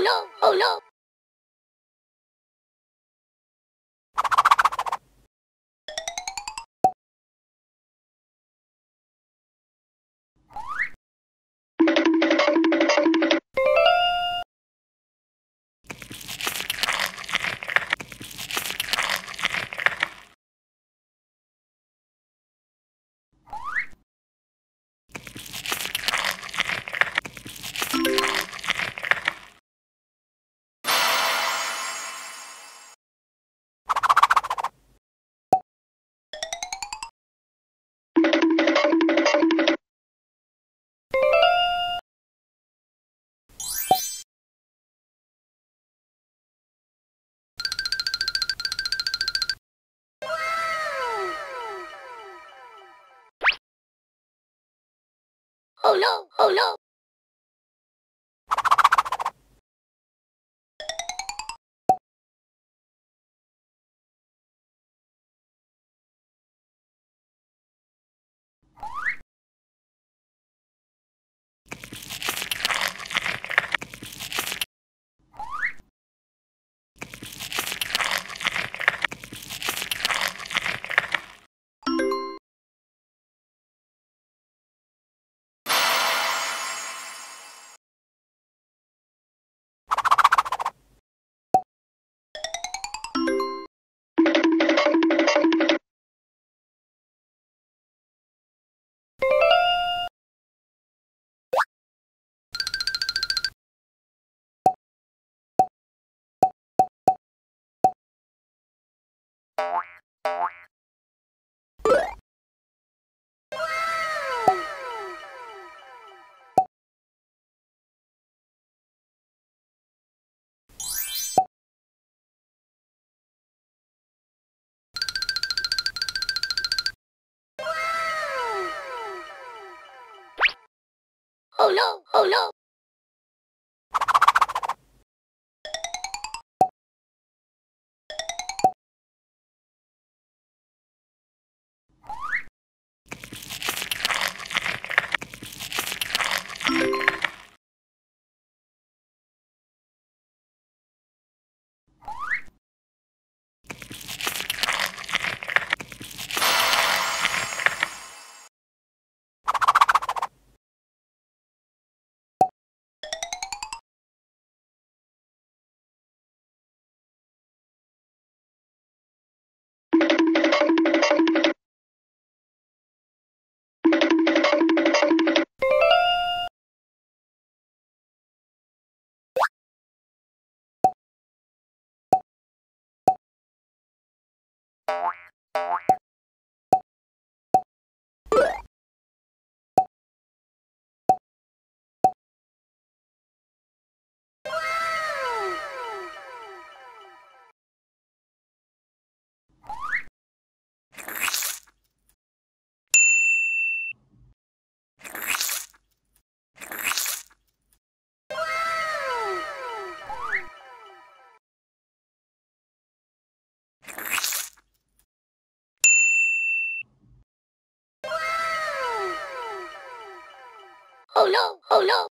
no, oh no. Oh no, oh no. No, oh no. Oh no.